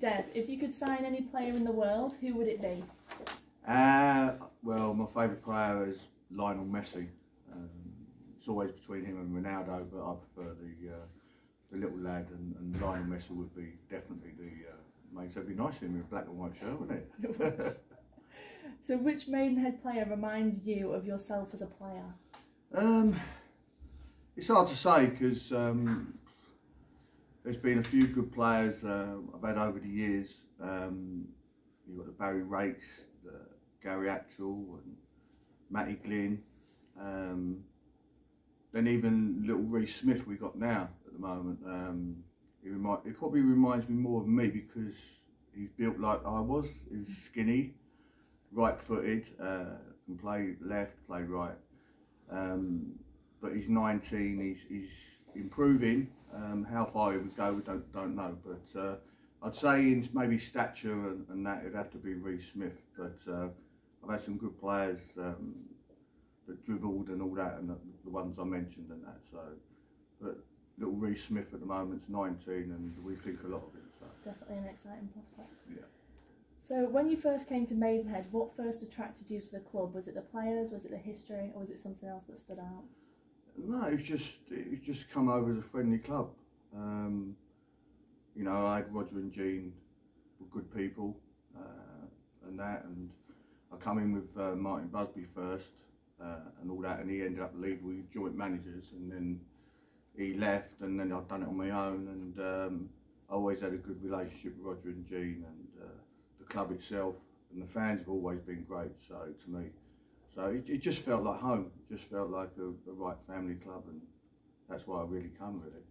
Dev, if you could sign any player in the world, who would it be? Uh, well, my favourite player is Lionel Messi. Um, it's always between him and Ronaldo, but I prefer the uh, the little lad, and, and Lionel Messi would be definitely the uh, main. So it'd be nice in a black and white shirt, wouldn't it? so, which Maidenhead player reminds you of yourself as a player? Um, it's hard to say because um, there's been a few good players uh, I've had over the years. Um, you've got the Barry Raikes, the Gary Attrell, and Matty Glynn. Um, then even little Reece Smith we got now at the moment. Um, he, remind, probably reminds me more of me because he's built like I was. He's skinny, right-footed, uh, can play left, play right. Um, but he's 19. He's, he's improving. Um, how far he would go, we don't don't know. But uh, I'd say in maybe stature and, and, that it'd have to be Reece Smith. But uh, I've had some good players um, that dribbled and all that, and the, the, ones I mentioned and that. So, but little Reece Smith at the moment's 19, and we think a lot of him. So. Definitely an exciting prospect. Yeah. So when you first came to Maidenhead, what first attracted you to the club? Was it the players, was it the history, or was it something else that stood out? No, it's just it's just come over as a friendly club. Um, you know, I had Roger and Jean were good people uh, and that, and I come in with uh, Martin Busby first uh, and all that, and he ended up leaving with joint managers, and then he left, and then I've done it on my own, and um, I always had a good relationship with Roger and Jean, and uh, the club itself, and the fans have always been great. So to me. So it, it, just felt like home. It just felt like a, a, right family club, and that's why I really come with it.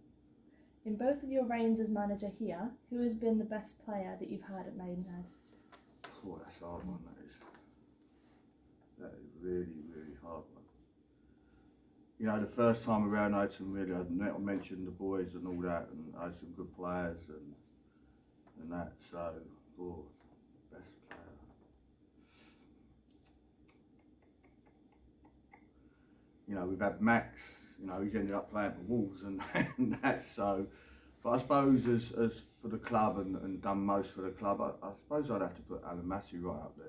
In both of your reigns as manager here, who has been the best player that you've had at Maidenhead? Oh, that's a hard one. That is. That is really, really hard one. You know, the first time around, I had some really. I mentioned the boys and all that, and I had some good players and and that. So, oh, you know, we've had Max, you know, he's ended up playing for Wolves and, and that. So, but I suppose as, as for the club and, and done most for the club, I, I suppose I'd have to put Alan Massey right up there.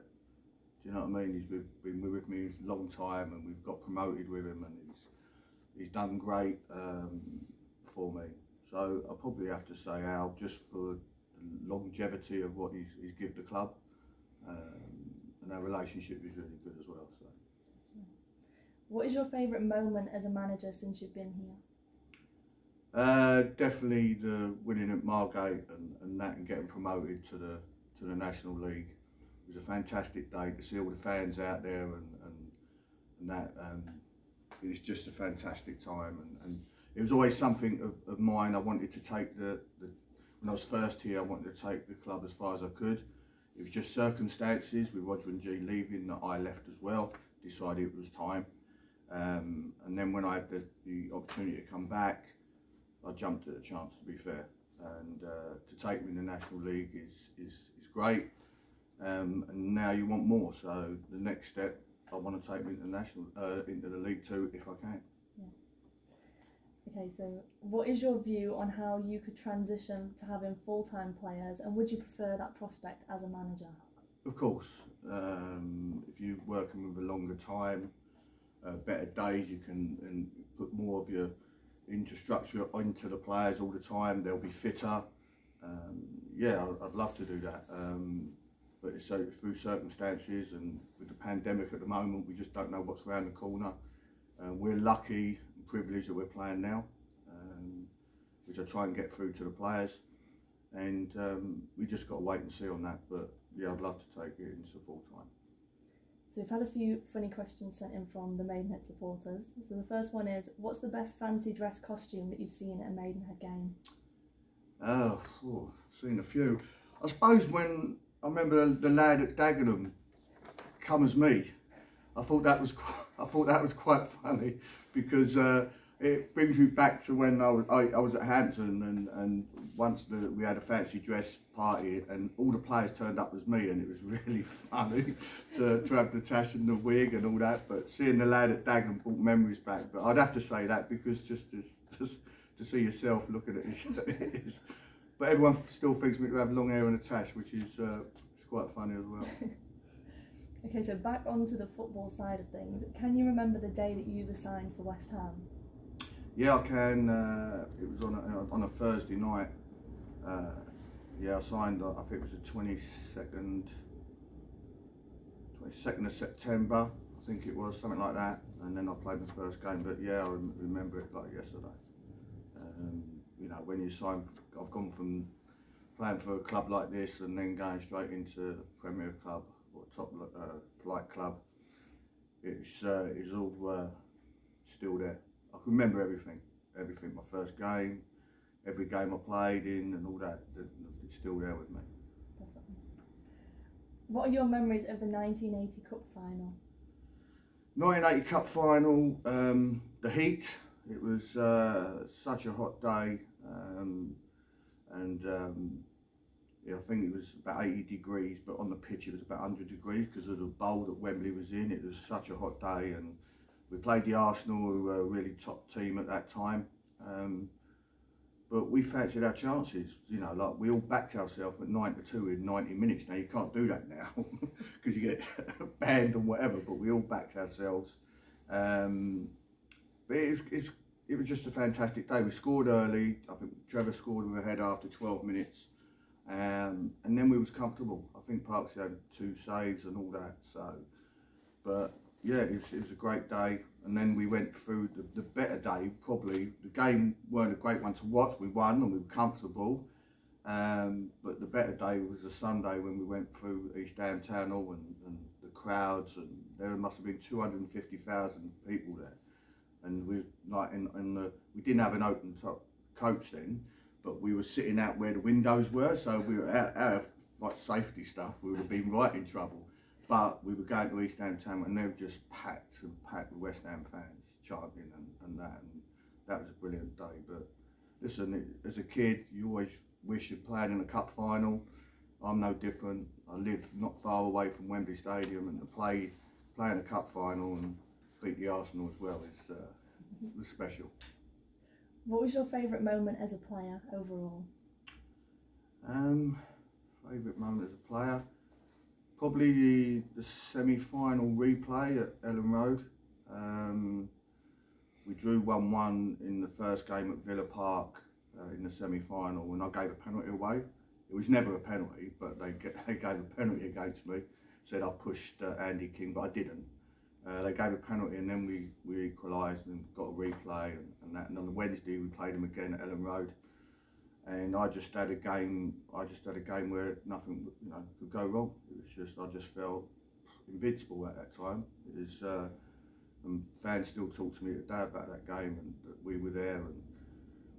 Do you know what I mean? He's been, with me a long time and we've got promoted with him and he's he's done great um, for me. So I'll probably have to say Al just for the longevity of what he's, he's given the club. Um, and our relationship is really good as well. So. What is your favourite moment as a manager since you've been here? Uh, definitely the winning at Margate and, and that and getting promoted to the to the National League. It was a fantastic day to see all the fans out there and, and, and that. Um, it was just a fantastic time and, and it was always something of, of mine. I wanted to take the, the, when I was first here, I wanted to take the club as far as I could. It was just circumstances with Roger and Jean leaving that I left as well. Decided it was time. Um, and then when I had the, the, opportunity to come back, I jumped at the chance to be fair. And uh, to take me in the National League is, is, is great. Um, and now you want more. So the next step, I want to take me into the national, uh, into the League Two if I can. Yeah. Okay, so what is your view on how you could transition to having full-time players, and would you prefer that prospect as a manager? Of course, um, if you're working with a longer time, uh, better days. You can and put more of your infrastructure into the players all the time. They'll be fitter. Um, yeah, I'd love to do that. Um, but it's so through circumstances and with the pandemic at the moment, we just don't know what's around the corner. Uh, we're lucky and privileged that we're playing now, um, which I try and get through to the players. And um, we just got to wait and see on that. But yeah, I'd love to take it into full time. We've had a few funny questions sent in from the Maidenhead supporters. So the first one is, what's the best fancy dress costume that you've seen at a Maidenhead game? Oh, oh seen a few. I suppose when I remember the, the lad at Dagenham come as me, I thought that was quite, I thought that was quite funny because uh, it brings me back to when I was I, I was at Hampton and and once the, we had a fancy dress party and all the players turned up as me and it was really funny to, to have the tash and the wig and all that. But seeing the lad at Dagenham brought memories back. But I'd have to say that because just to, just to see yourself looking at it is, but everyone still thinks me to have long hair and a tash, which is uh, it's quite funny as well. okay, so back onto the football side of things. Can you remember the day that you were signed for West Ham? Yeah, I can. Uh, it was on a, on a Thursday night. Uh, yeah, I signed. I think it was the twenty second, twenty second of September. I think it was something like that. And then I played the first game. But yeah, I remember it like yesterday. Um, you know, when you sign, I've gone from playing for a club like this and then going straight into a Premier Club or top uh, flight club. It's uh, it's all uh, still there. I can remember everything, everything. My first game, every game I played in, and all that. It's still there with me. Definitely. What are your memories of the 1980 Cup final? 1980 Cup final, um, the heat. It was uh, such a hot day, um, and um, yeah, I think it was about 80 degrees, but on the pitch it was about 100 degrees because of the bowl that Wembley was in. It was such a hot day, and we played the Arsenal, who were a really top team at that time. Um, but we fancied our chances, you know, like we all backed ourselves at 9 to 2 in 90 minutes. Now, you can't do that now because you get banned and whatever, but we all backed ourselves. Um, but it was, it's, it was just a fantastic day. We scored early. I think Trevor scored with a head after 12 minutes. Um, and then we was comfortable. I think Parkes had two saves and all that. So, but yeah, it was, a great day. And then we went through the, the, better day, probably. The game weren't a great one to watch. We won and we were comfortable. Um, but the better day was the Sunday when we went through East Ham Town Hall and, and the crowds. And there must have been 250,000 people there. And we like in, in the, we didn't have an open top coach then, but we were sitting out where the windows were. So we were out, out of like safety stuff. We would have been right in trouble. But we were going to East Ham Town and they were just packed and packed with West Ham fans chanting and, and that. And that was a brilliant day. But listen, as a kid, you always wish you'd played in a cup final. I'm no different. I live not far away from Wembley Stadium and to play, play in a cup final and beat the Arsenal as well is uh, was special. What was your favourite moment as a player overall? Um, favourite moment as a player? Probably the, the semi-final replay at Elland Road. Um, we drew 1-1 in the first game at Villa Park uh, in the semi-final and I gave a penalty away. It was never a penalty, but they, they gave a penalty against me. Said I pushed uh, Andy King, but I didn't. Uh, they gave a penalty and then we, we equalised and got a replay and, and, that. And on the Wednesday we played them again at Elland Road and I just had a game. I just had a game where nothing, you know, could go wrong. It was just I just felt invincible at that time. It was, uh, and fans still talk to me today about that game and that we were there and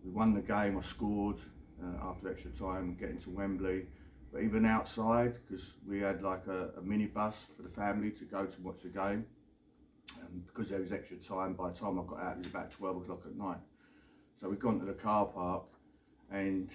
we won the game. I scored uh, after extra time, getting to Wembley. But even outside, because we had like a, a minibus for the family to go to watch the game, and because there was extra time, by the time I got out, it was about 12 o'clock at night. So we'd gone to the car park and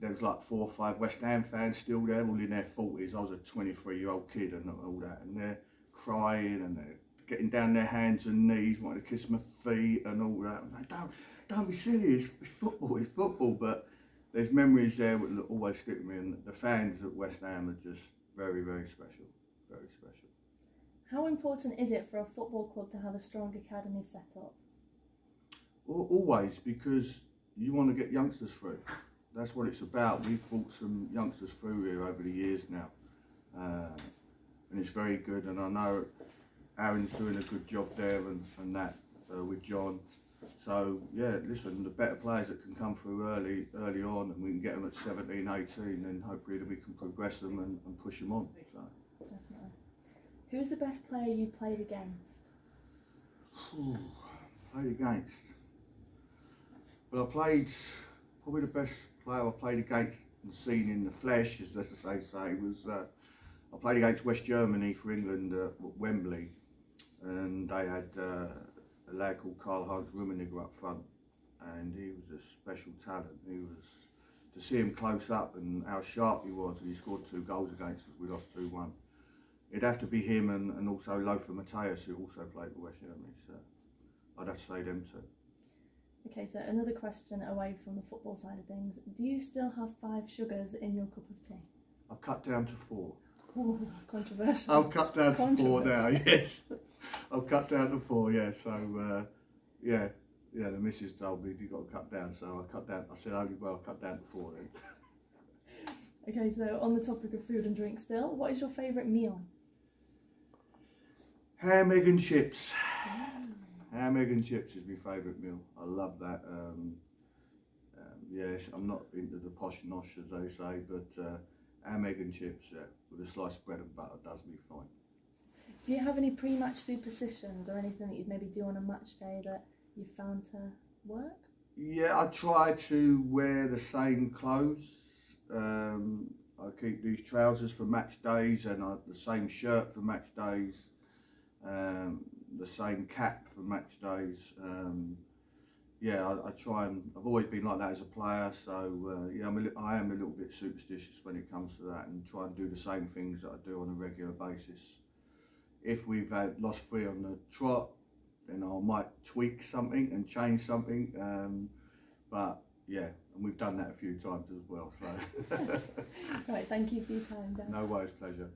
there was like four or five West Ham fans still there, all in their 40s. I was a 23 year old kid and all that, and they're crying and they're getting down their hands and knees, wanting to kiss my feet and all that. I'm like, don't, don't be silly, it's, it's football, it's football. But there's memories there that always stick with me, and the fans at West Ham are just very, very special, very special. How important is it for a football club to have a strong academy set up? Always, because you want to get youngsters through. That's what it's about. We've brought some youngsters through here over the years now, uh, and it's very good. And I know Aaron's doing a good job there and, and that uh, with John. So yeah, listen, the better players that can come through early, early on, and we can get them at 17, 18, then hopefully we can progress them and, and push them on. So. Definitely. Who's the best player you played against? played against. But I played, probably the best player I played against and seen in the flesh, as they say, was uh, I played against West Germany for England at Wembley, and they had uh, a lad called Karl-Heinz Rummenigge up front, and he was a special talent. He was to see him close up and how sharp he was, and he scored two goals against us. We lost two one. It'd have to be him and, and also Lothar Matthäus, who also played for West Germany. So I'd have to say them two Okay, so another question away from the football side of things. Do you still have five sugars in your cup of tea? I've cut down to four. Oh, controversial. I've cut down to four now, yes. I've cut down to four, yeah. So, uh, yeah, yeah, the missus told me you've got to cut down. So I cut down, I said, only well, I cut down to four then. Okay, so on the topic of food and drink still, what is your favourite meal? Ham, egg and chips. Ham, egg and chips is my favourite meal. I love that. Um, um, yes, I'm not into the posh nosh as they say, but uh, ham, egg and chips yeah, with a slice of bread and butter does me fine. Do you have any pre-match superstitions or anything that you'd maybe do on a match day that you found to work? Yeah, I try to wear the same clothes. Um, I keep these trousers for match days and I, the same shirt for match days. Um, the same cap for match days. Um, yeah, I, I, try and I've always been like that as a player. So uh, yeah, I'm a, I am a little bit superstitious when it comes to that, and try and do the same things that I do on a regular basis. If we've had lost three on the trot, then I might tweak something and change something. Um, but yeah, and we've done that a few times as well. So right, thank you for your time, Dan. No worries, pleasure.